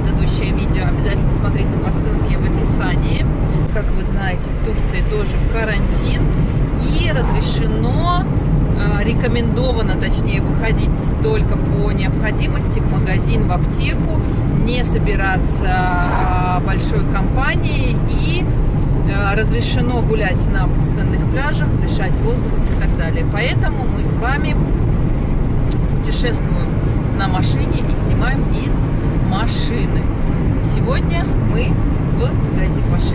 предыдущее видео, обязательно смотрите по ссылке в описании. Как вы знаете, в Турции тоже карантин. И разрешено, э, рекомендовано, точнее, выходить только по необходимости в магазин, в аптеку, не собираться а, большой компанией и э, разрешено гулять на пустынных пляжах, дышать воздухом и так далее. Поэтому мы с вами путешествуем на машине и снимаем из машины. Сегодня мы в Газипаше.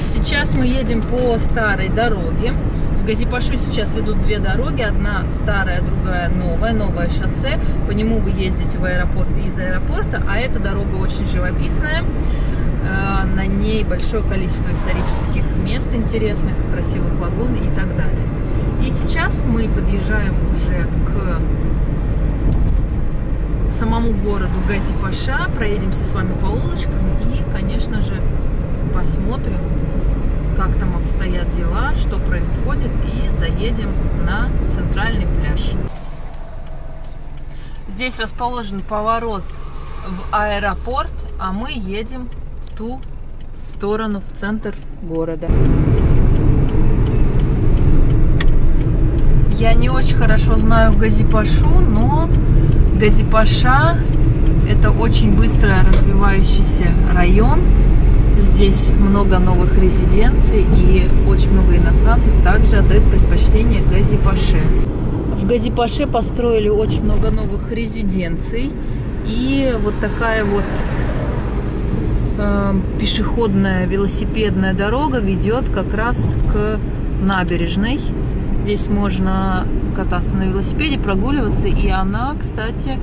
Сейчас мы едем по старой дороге. В Газипашу сейчас ведут две дороги. Одна старая, другая новая. Новое шоссе. По нему вы ездите в аэропорт и из аэропорта. А эта дорога очень живописная. Э, на ней большое количество исторических мест интересных, красивых лагун и так далее. И сейчас мы подъезжаем уже к самому городу Газипаша. Проедемся с вами по улочкам и, конечно же, посмотрим, как там обстоят дела, что происходит, и заедем на центральный пляж. Здесь расположен поворот в аэропорт, а мы едем ту сторону, в центр города. Я не очень хорошо знаю Газипашу, но Газипаша это очень быстро развивающийся район, Здесь много новых резиденций и очень много иностранцев также отдают предпочтение Газипаше. В Газипаше построили очень много новых резиденций. И вот такая вот э, пешеходная велосипедная дорога ведет как раз к набережной. Здесь можно кататься на велосипеде, прогуливаться. И она, кстати,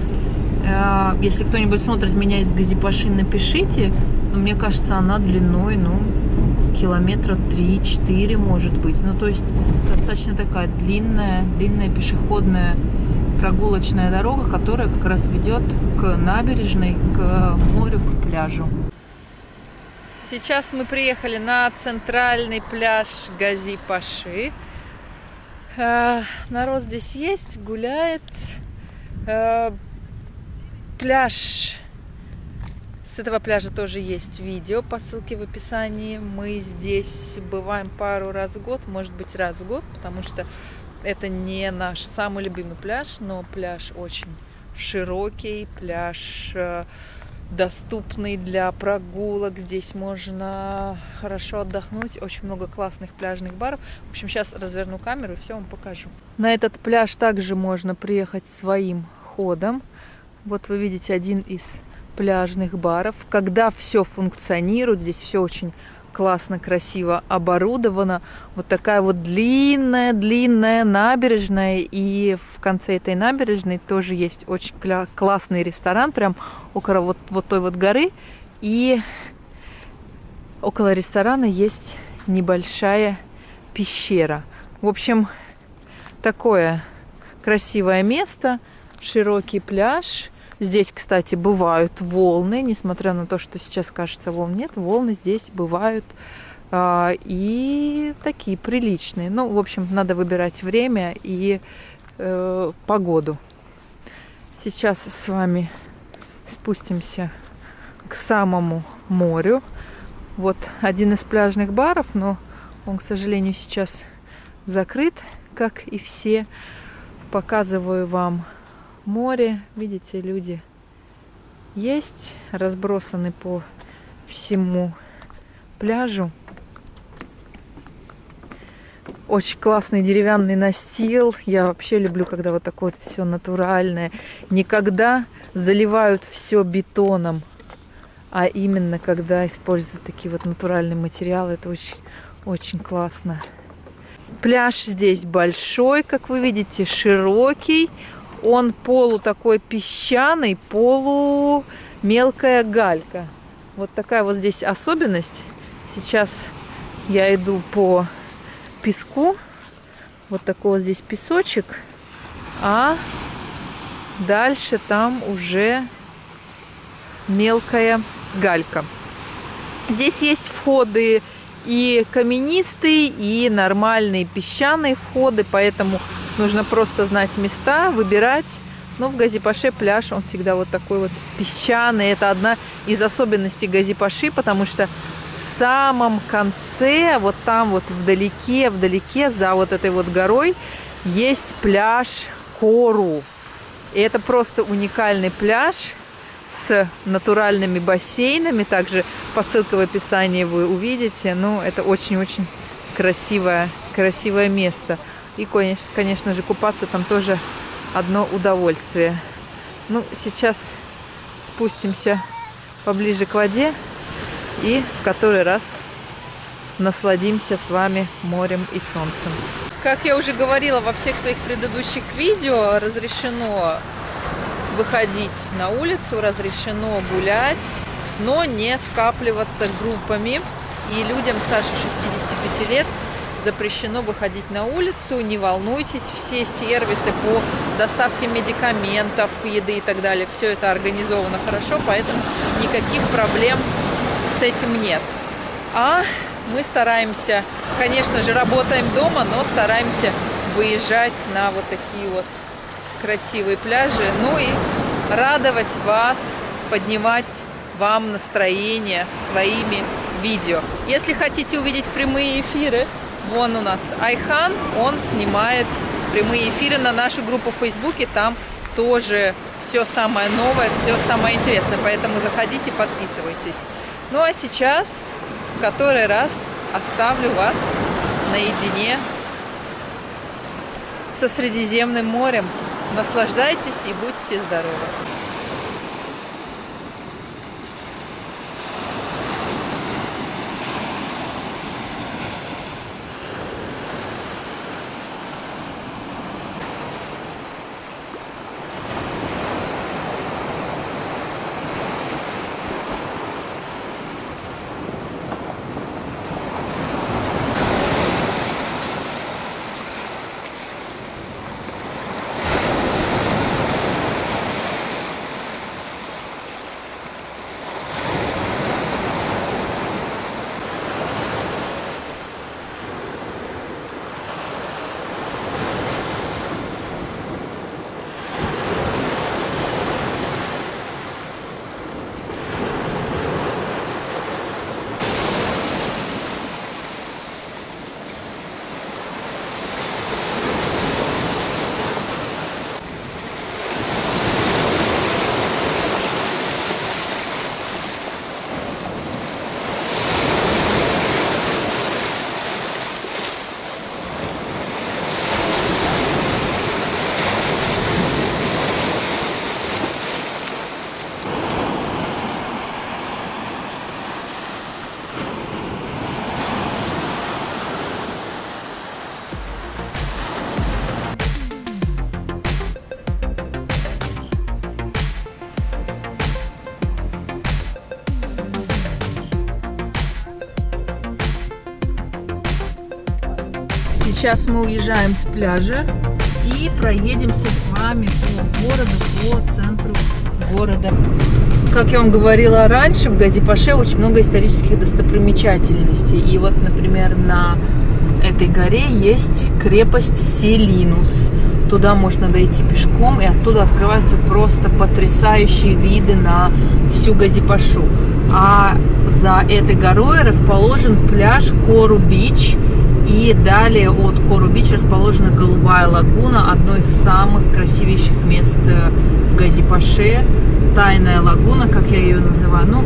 э, если кто-нибудь смотрит меня из Газипаши, напишите, но мне кажется, она длиной, ну, километра 3-4 может быть. Ну, то есть достаточно такая длинная, длинная пешеходная прогулочная дорога, которая как раз ведет к набережной, к морю, к пляжу. Сейчас мы приехали на центральный пляж Гази-Паши. Э, народ здесь есть, гуляет. Э, пляж с этого пляжа тоже есть видео по ссылке в описании. Мы здесь бываем пару раз в год, может быть раз в год, потому что это не наш самый любимый пляж, но пляж очень широкий, пляж э, доступный для прогулок. Здесь можно хорошо отдохнуть. Очень много классных пляжных баров. В общем, сейчас разверну камеру и все вам покажу. На этот пляж также можно приехать своим ходом. Вот вы видите один из пляжных баров, когда все функционирует, здесь все очень классно, красиво оборудовано. Вот такая вот длинная-длинная набережная. И в конце этой набережной тоже есть очень классный ресторан, прям около вот, вот той вот горы. И около ресторана есть небольшая пещера. В общем, такое красивое место, широкий пляж – Здесь, кстати, бывают волны, несмотря на то, что сейчас, кажется, волн нет, волны здесь бывают э, и такие приличные. Ну, в общем, надо выбирать время и э, погоду. Сейчас с вами спустимся к самому морю. Вот один из пляжных баров, но он, к сожалению, сейчас закрыт, как и все. Показываю вам море. Видите, люди есть, разбросаны по всему пляжу. Очень классный деревянный настил. Я вообще люблю, когда вот такое вот все натуральное. Никогда заливают все бетоном, а именно когда используют такие вот натуральные материалы. Это очень, очень классно. Пляж здесь большой, как вы видите, широкий он полу такой песчаный, полу мелкая галька. Вот такая вот здесь особенность. Сейчас я иду по песку. Вот такой вот здесь песочек. А дальше там уже мелкая галька. Здесь есть входы и каменистые, и нормальные песчаные входы, поэтому нужно просто знать места, выбирать. Но в Газипаше пляж, он всегда вот такой вот песчаный. Это одна из особенностей Газипаши, потому что в самом конце, вот там вот вдалеке, вдалеке, за вот этой вот горой, есть пляж Кору. И это просто уникальный пляж с натуральными бассейнами. Также по ссылке в описании вы увидите. Ну, это очень-очень красивое, красивое место. И, конечно, конечно же, купаться там тоже одно удовольствие. Ну, сейчас спустимся поближе к воде и в который раз насладимся с вами морем и солнцем. Как я уже говорила во всех своих предыдущих видео, разрешено выходить на улицу, разрешено гулять, но не скапливаться группами. И людям старше 65 лет запрещено выходить на улицу. Не волнуйтесь, все сервисы по доставке медикаментов, еды и так далее, все это организовано хорошо, поэтому никаких проблем с этим нет. А мы стараемся, конечно же, работаем дома, но стараемся выезжать на вот такие вот красивые пляжи. Ну и радовать вас, поднимать вам настроение своими видео. Если хотите увидеть прямые эфиры, вон у нас Айхан, он снимает прямые эфиры на нашу группу в Фейсбуке, там тоже все самое новое, все самое интересное, поэтому заходите, подписывайтесь. Ну а сейчас в который раз оставлю вас наедине с, со Средиземным морем. Наслаждайтесь и будьте здоровы! Сейчас мы уезжаем с пляжа и проедемся с вами по городу, по центру города. Как я вам говорила раньше, в Газипаше очень много исторических достопримечательностей. И вот, например, на этой горе есть крепость Селинус. Туда можно дойти пешком, и оттуда открываются просто потрясающие виды на всю Газипашу. А за этой горой расположен пляж Кору-Бич – и далее от Кору-Бич расположена Голубая лагуна, одно из самых красивейших мест э, в Газипаше. Тайная лагуна, как я ее называю. Ну,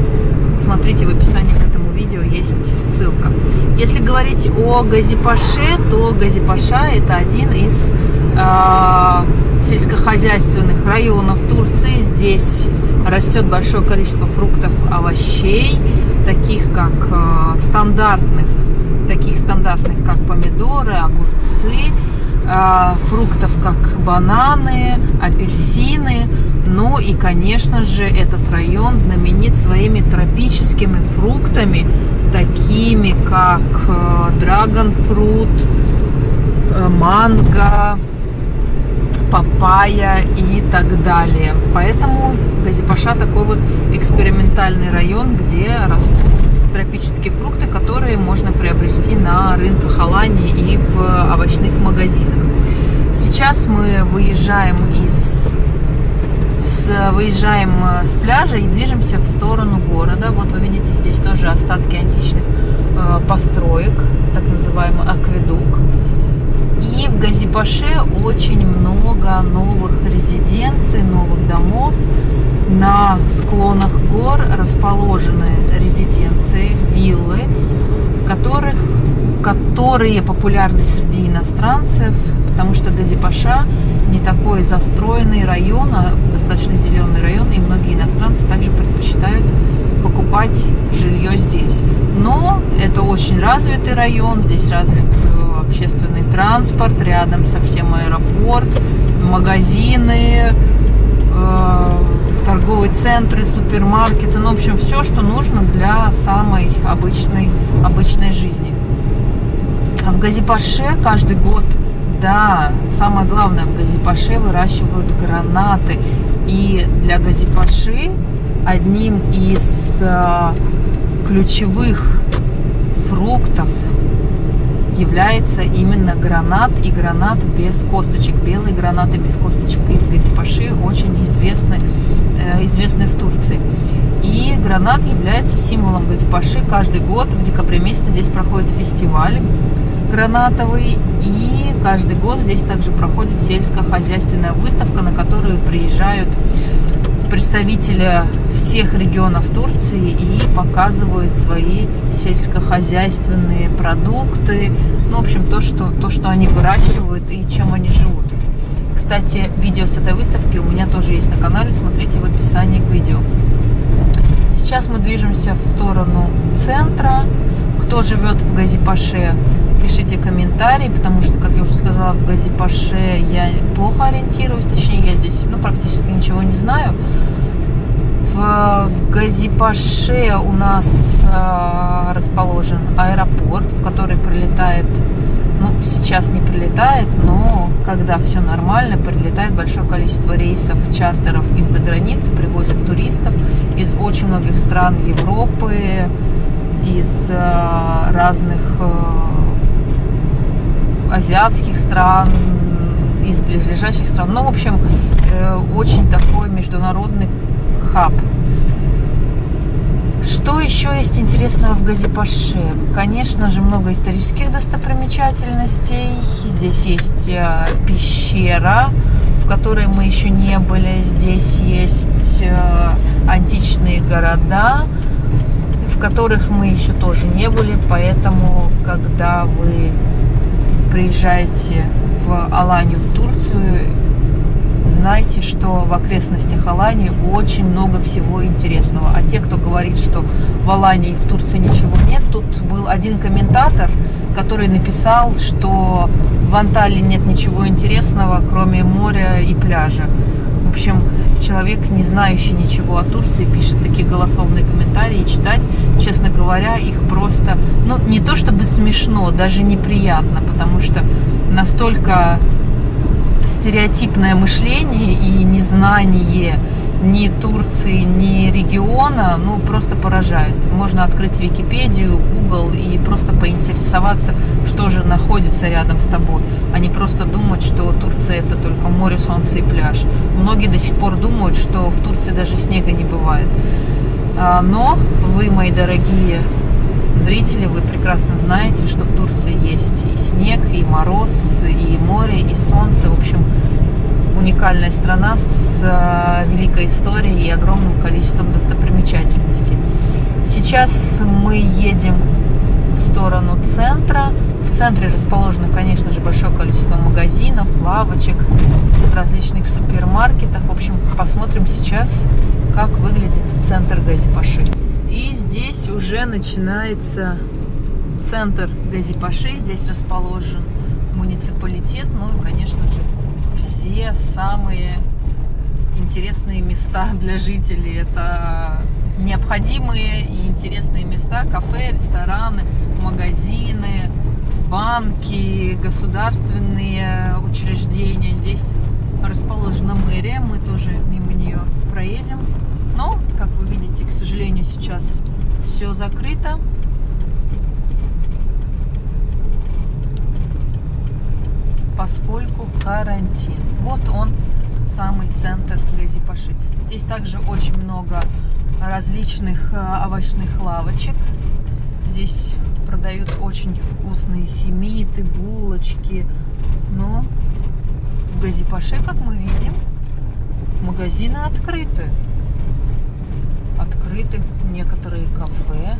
смотрите в описании к этому видео есть ссылка. Если говорить о Газипаше, то Газипаша это один из э, сельскохозяйственных районов Турции. Здесь растет большое количество фруктов, овощей, таких как э, стандартных таких стандартных, как помидоры, огурцы, а, фруктов, как бананы, апельсины. Ну и, конечно же, этот район знаменит своими тропическими фруктами, такими как драгонфрут, э, манго, папайя и так далее. Поэтому Газипаша такой вот экспериментальный район, где растут тропические фрукты, которые можно приобрести на рынках Алании и в овощных магазинах. Сейчас мы выезжаем из с, выезжаем э, с пляжа и движемся в сторону города. Вот вы видите здесь тоже остатки античных э, построек, так называемый акведук. Газипаше очень много новых резиденций, новых домов. На склонах гор расположены резиденции, виллы, которых, которые популярны среди иностранцев, потому что Газипаша не такой застроенный район, а достаточно зеленый район, и многие иностранцы также предпочитают покупать жилье здесь. Но это очень развитый район, здесь развит транспорт, рядом совсем аэропорт, магазины, э, торговые центры, супермаркеты, ну, в общем, все, что нужно для самой обычной, обычной жизни. В Газипаше каждый год, да, самое главное, в Газипаше выращивают гранаты. И для Газипаши одним из э, ключевых фруктов является именно гранат и гранат без косточек. Белые гранаты без косточек из Газипаши очень известны, э, известны в Турции. И гранат является символом Газипаши. Каждый год в декабре месяце здесь проходит фестиваль гранатовый. И каждый год здесь также проходит сельскохозяйственная выставка, на которую приезжают представители всех регионов Турции и показывают свои сельскохозяйственные продукты, ну, в общем, то, что, то, что они выращивают и чем они живут. Кстати, видео с этой выставки у меня тоже есть на канале, смотрите в описании к видео. Сейчас мы движемся в сторону центра. Кто живет в Газипаше, пишите комментарии, потому что, как я уже сказала, в Газипаше я плохо ориентируюсь, точнее, я здесь ну, практически ничего не знаю. В Газипаше у нас э, расположен аэропорт, в который прилетает, ну, сейчас не прилетает, но когда все нормально, прилетает большое количество рейсов, чартеров из-за границы, привозят туристов из очень многих стран Европы, из э, разных э, азиатских стран, из близлежащих стран. Ну, в общем, э, очень такой международный хаб. Что еще есть интересного в Газипаше? Конечно же, много исторических достопримечательностей. Здесь есть пещера, в которой мы еще не были. Здесь есть античные города, которых мы еще тоже не были. Поэтому, когда вы приезжаете в Аланию, в Турцию, знайте, что в окрестностях Алании очень много всего интересного. А те, кто говорит, что в Алании и в Турции ничего нет, тут был один комментатор, который написал, что в Анталии нет ничего интересного, кроме моря и пляжа. В общем, человек, не знающий ничего о Турции, пишет такие голословные комментарии. Читать, честно говоря, их просто, ну, не то чтобы смешно, даже неприятно, потому что настолько стереотипное мышление и незнание ни Турции, ни региона, ну, просто поражает. Можно открыть Википедию, Google и просто поинтересоваться, что же находится рядом с тобой, а не просто думать, что Турция это только море, солнце и пляж. Многие до сих пор думают, что в Турции даже снега не бывает. А, но вы, мои дорогие зрители, вы прекрасно знаете, что в Турции есть и снег, и мороз, и море, и солнце. В общем, уникальная страна с э, великой историей и огромным количеством достопримечательностей. Сейчас мы едем в сторону центра. В центре расположено, конечно же, большое количество магазинов, лавочек, различных супермаркетов. В общем, посмотрим сейчас, как выглядит центр Газипаши. И здесь уже начинается центр Газипаши. Здесь расположен муниципалитет, ну и, конечно самые интересные места для жителей. Это необходимые и интересные места, кафе, рестораны, магазины, банки, государственные учреждения. Здесь расположена мэрия. Мы тоже мимо нее проедем. Но, как вы видите, к сожалению, сейчас все закрыто. Поскольку карантин. Вот он, самый центр Газипаши. Здесь также очень много различных э, овощных лавочек. Здесь продают очень вкусные семиты, булочки. Но в Газипаше, как мы видим, магазины открыты. Открыты некоторые кафе.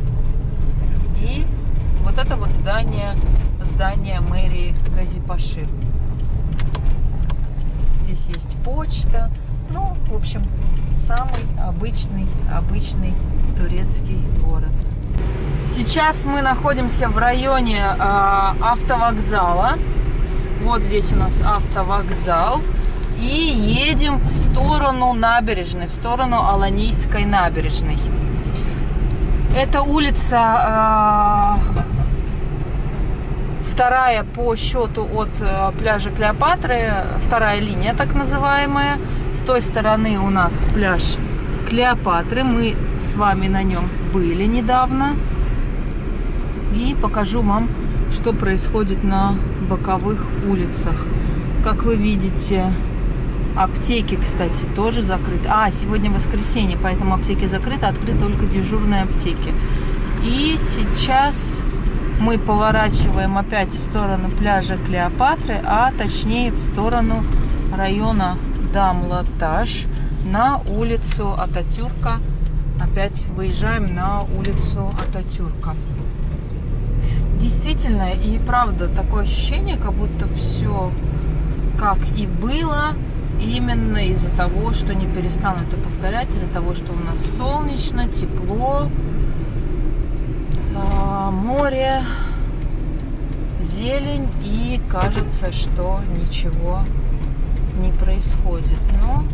И вот это вот здание, здание мэрии Газипаши. Здесь есть почта. Ну, в общем, самый обычный, обычный турецкий город. Сейчас мы находимся в районе э, автовокзала. Вот здесь у нас автовокзал. И едем в сторону набережной, в сторону Аланийской набережной. Это улица э, вторая по счету от э, пляжа Клеопатры, вторая линия так называемая. С той стороны у нас пляж Клеопатры. Мы с вами на нем были недавно. И покажу вам, что происходит на боковых улицах. Как вы видите, аптеки, кстати, тоже закрыты. А, сегодня воскресенье, поэтому аптеки закрыты, открыты только дежурные аптеки. И сейчас мы поворачиваем опять в сторону пляжа Клеопатры, а точнее в сторону района Дамлатаж на улицу Ататюрка. Опять выезжаем на улицу Ататюрка. Действительно и правда такое ощущение, как будто все как и было, именно из-за того, что не перестану это повторять, из-за того, что у нас солнечно, тепло, море, зелень и кажется, что ничего не происходит. Но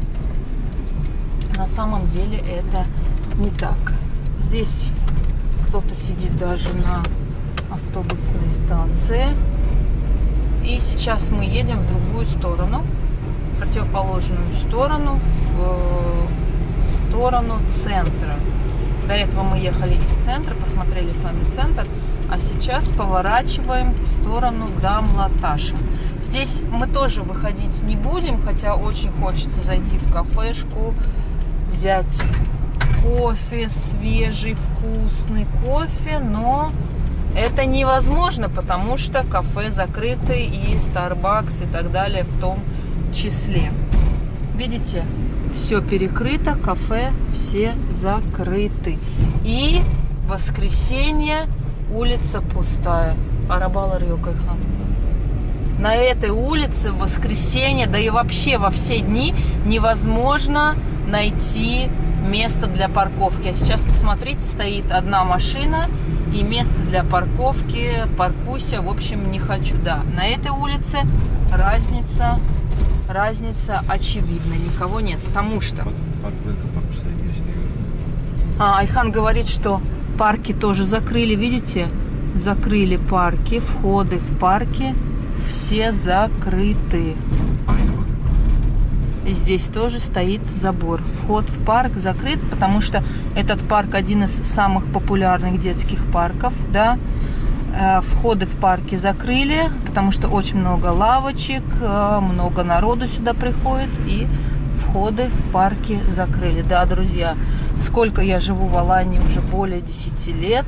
на самом деле это не так. Здесь кто-то сидит даже на автобусной станции. И сейчас мы едем в другую сторону, противоположную сторону, в сторону центра. До этого мы ехали из центра, посмотрели с вами центр, а сейчас поворачиваем в сторону Дамлаташа. Здесь мы тоже выходить не будем, хотя очень хочется зайти в кафешку, взять кофе, свежий, вкусный кофе, но это невозможно, потому что кафе закрыты и Starbucks и так далее в том числе. Видите, все перекрыто, кафе все закрыты. И воскресенье улица пустая. Арабала Риокайхан. На этой улице в воскресенье, да и вообще во все дни невозможно найти место для парковки. А сейчас посмотрите, стоит одна машина и место для парковки, паркуйся, в общем, не хочу. Да, на этой улице разница разница очевидна. Никого нет, потому что... А, Айхан говорит, что парки тоже закрыли, видите? Закрыли парки, входы в парки все закрыты. И здесь тоже стоит забор. Вход в парк закрыт, потому что этот парк один из самых популярных детских парков, да, входы в парки закрыли, потому что очень много лавочек, э, много народу сюда приходит, и входы в парки закрыли. Да, друзья, сколько я живу в Алании, уже более 10 лет,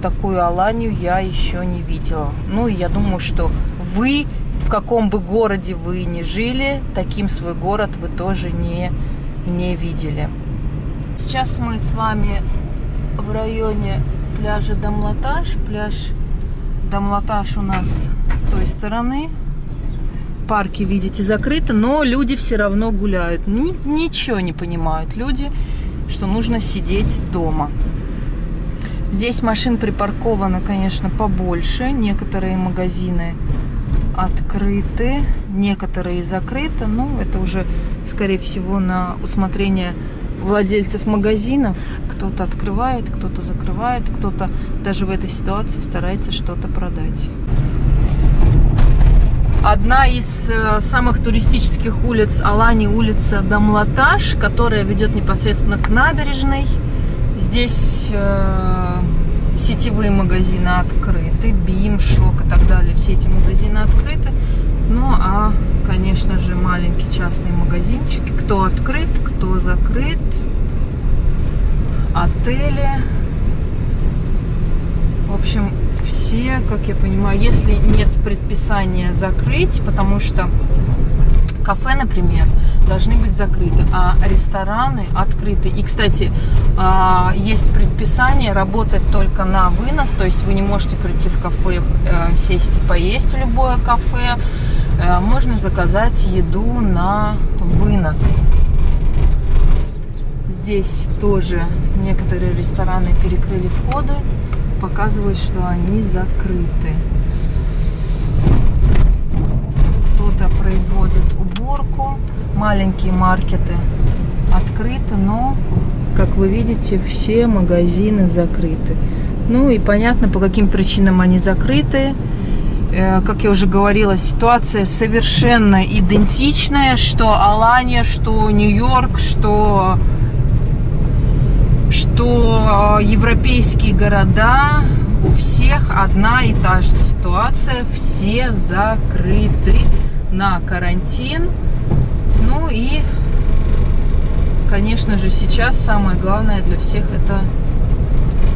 такую Аланию я еще не видела. Ну, и я думаю, что вы, в каком бы городе вы ни жили, таким свой город вы тоже не, не видели. Сейчас мы с вами в районе пляжа Дамлатаж, пляж Домлатаж у нас с той стороны. Парки, видите, закрыты, но люди все равно гуляют. Ни, ничего не понимают люди, что нужно сидеть дома. Здесь машин припарковано, конечно, побольше. Некоторые магазины открыты, некоторые закрыты. Ну, это уже, скорее всего, на усмотрение владельцев магазинов. Кто-то открывает, кто-то закрывает, кто-то даже в этой ситуации старается что-то продать. Одна из э, самых туристических улиц Алани, улица Дамлаташ, которая ведет непосредственно к набережной. Здесь э, сетевые магазины открыты, Бим, Шок и так далее. Все эти магазины открыты. Ну, а, конечно же, маленькие частные магазинчики. Кто открыт, кто закрыт. Отели. В общем, все, как я понимаю, если нет предписания закрыть, потому что кафе, например, должны быть закрыты, а рестораны открыты. И, кстати, а, есть предписание работать только на вынос, то есть вы не можете прийти в кафе, э, сесть и поесть в любое кафе. Э, можно заказать еду на вынос. Здесь тоже некоторые рестораны перекрыли входы показывают, что они закрыты. Кто-то производит уборку, маленькие маркеты открыты, но, как вы видите, все магазины закрыты. Ну и понятно, по каким причинам они закрыты. Э, как я уже говорила, ситуация совершенно идентичная, что Алания, что Нью-Йорк, что что европейские города у всех одна и та же ситуация, все закрыты на карантин. Ну и, конечно же, сейчас самое главное для всех это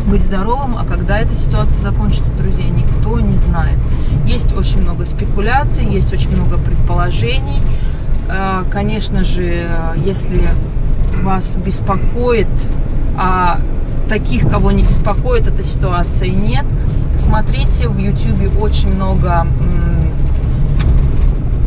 быть здоровым, а когда эта ситуация закончится, друзья, никто не знает. Есть очень много спекуляций, есть очень много предположений. Э, конечно же, если вас беспокоит а таких, кого не беспокоит эта ситуация, нет. Смотрите, в YouTube очень много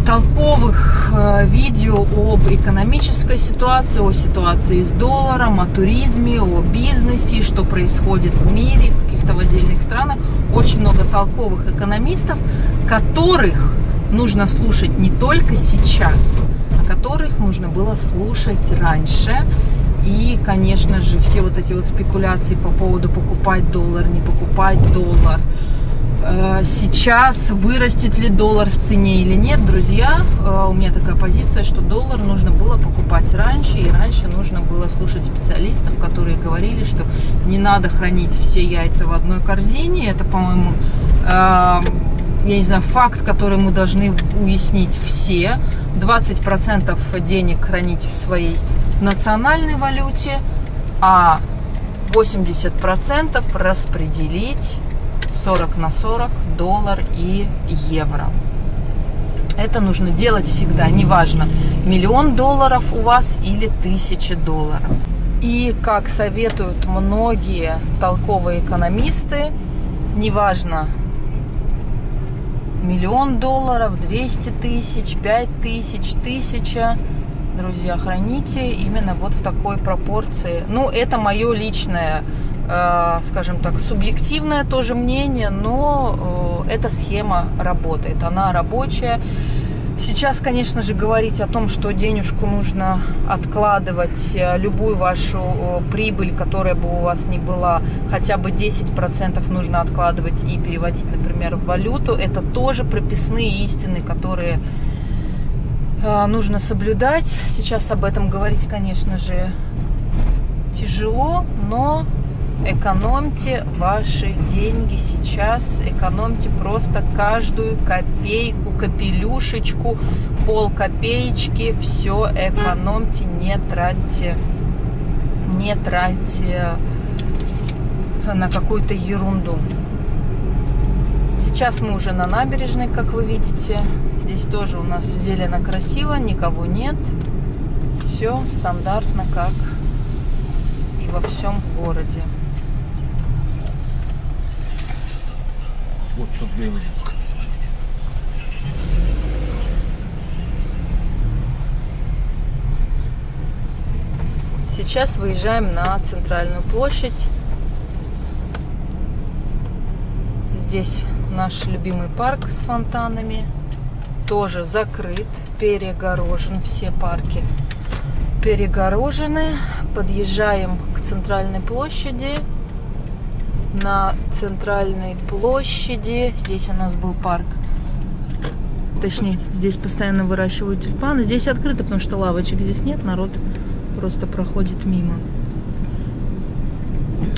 толковых э, видео об экономической ситуации, о ситуации с долларом, о туризме, о бизнесе, что происходит в мире, в каких-то в отдельных странах. Очень много толковых экономистов, которых нужно слушать не только сейчас, а которых нужно было слушать раньше и, конечно же, все вот эти вот спекуляции по поводу покупать доллар, не покупать доллар. Сейчас вырастет ли доллар в цене или нет, друзья, э, у меня такая позиция, что доллар нужно было покупать раньше, и раньше нужно было слушать специалистов, которые говорили, что не надо хранить все яйца в одной корзине. Это, по-моему, э, я не знаю, факт, который мы должны уяснить все. 20% денег хранить в своей национальной валюте, а 80% распределить 40 на 40 доллар и евро. Это нужно делать всегда, неважно, миллион долларов у вас или тысяча долларов. И как советуют многие толковые экономисты, неважно, миллион долларов, 200 тысяч, 5 тысяч, тысяча – друзья, храните именно вот в такой пропорции. Ну, это мое личное, скажем так, субъективное тоже мнение, но э, эта схема работает, она рабочая. Сейчас, конечно же, говорить о том, что денежку нужно откладывать, э, любую вашу прибыль, которая бы у вас не была, хотя бы 10% нужно откладывать и переводить, например, в валюту, это тоже прописные истины, которые нужно соблюдать. Сейчас об этом говорить, конечно же, тяжело, но экономьте ваши деньги сейчас, экономьте просто каждую копейку, капелюшечку, пол копеечки, все экономьте, не тратьте, не тратьте на какую-то ерунду. Сейчас мы уже на набережной, как вы видите. Здесь тоже у нас зелено красиво, никого нет. Все стандартно, как и во всем городе. Вот что Сейчас выезжаем на центральную площадь. Здесь наш любимый парк с фонтанами тоже закрыт, перегорожен, все парки перегорожены. Подъезжаем к центральной площади. На центральной площади, здесь у нас был парк точнее, здесь постоянно выращивают тюльпаны. Здесь открыто, потому что лавочек здесь нет, народ просто проходит мимо.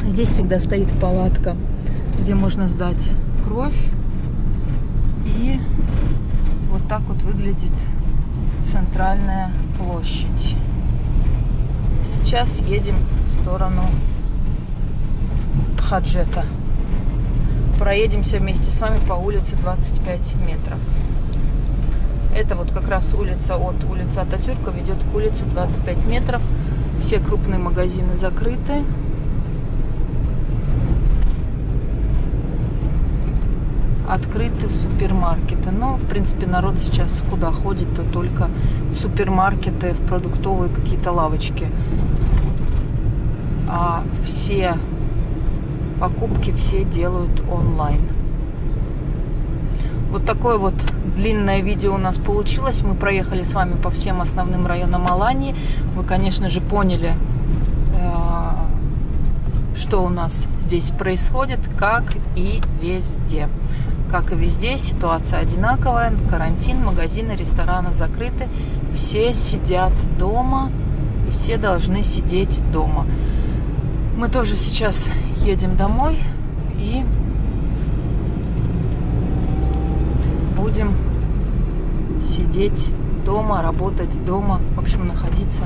Здесь всегда стоит палатка, где можно сдать кровь. И вот так вот выглядит центральная площадь. Сейчас едем в сторону Хаджета. Проедемся вместе с вами по улице 25 метров. Это вот как раз улица от улицы Ататюрка ведет к улице 25 метров. Все крупные магазины закрыты. Открыты супермаркеты. Но, в принципе, народ сейчас куда ходит, то только в супермаркеты, в продуктовые какие-то лавочки. А все покупки все делают онлайн. Вот такое вот длинное видео у нас получилось. Мы проехали с вами по всем основным районам Алании. Вы, конечно же, поняли, э, что у нас здесь происходит, как и везде. Как и везде, ситуация одинаковая. Карантин, магазины, рестораны закрыты. Все сидят дома и все должны сидеть дома. Мы тоже сейчас едем домой и будем сидеть дома, работать дома, в общем, находиться